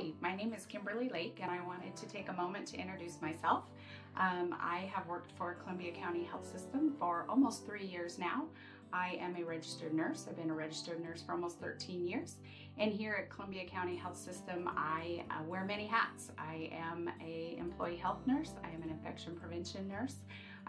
Hi, my name is Kimberly Lake and I wanted to take a moment to introduce myself. Um, I have worked for Columbia County Health System for almost three years now. I am a registered nurse. I've been a registered nurse for almost 13 years. And here at Columbia County Health System, I uh, wear many hats. I am a employee health nurse. I am an infection prevention nurse.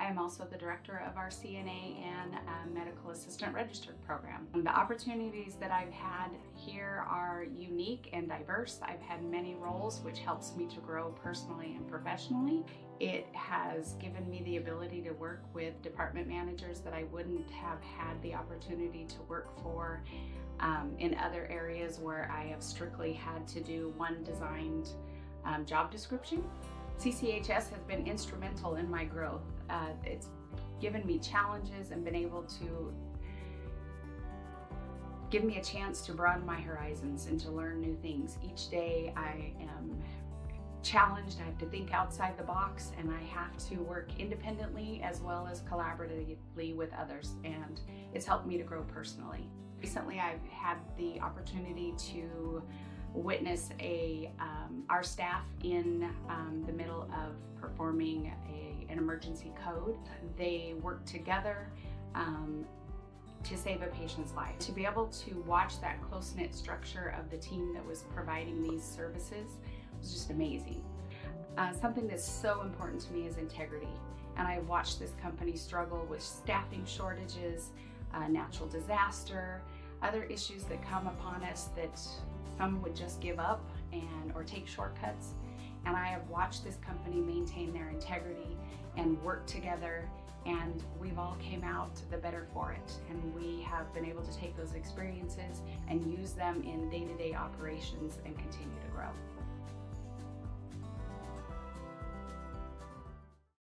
I am also the director of our CNA and uh, medical assistant registered program. The opportunities that I've had here are unique and diverse. I've had many roles, which helps me to grow personally and professionally. It has given me the ability to work with department managers that I wouldn't have had the opportunity to work for um, in other areas where I have strictly had to do one designed um, job description. CCHS has been instrumental in my growth. Uh, it's given me challenges and been able to give me a chance to broaden my horizons and to learn new things. Each day I am challenged, I have to think outside the box and I have to work independently as well as collaboratively with others and it's helped me to grow personally. Recently I've had the opportunity to witness a um, our staff in um, the middle of performing a, an emergency code. They work together um, to save a patient's life. To be able to watch that close-knit structure of the team that was providing these services was just amazing. Uh, something that's so important to me is integrity. And I've watched this company struggle with staffing shortages, uh, natural disaster, other issues that come upon us that some would just give up and or take shortcuts. And I have watched this company maintain their integrity and work together and we've all came out the better for it. And we have been able to take those experiences and use them in day-to-day -day operations and continue to grow.